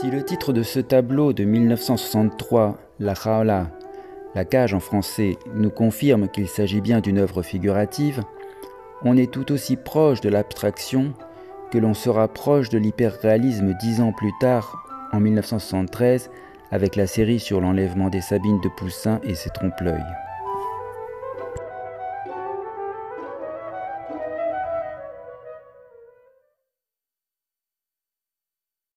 Si le titre de ce tableau de 1963, La Jaula, la cage en français, nous confirme qu'il s'agit bien d'une œuvre figurative, on est tout aussi proche de l'abstraction que l'on sera proche de l'hyperréalisme dix ans plus tard, en 1973, avec la série sur l'enlèvement des Sabines de Poussin et ses trompe-l'œil.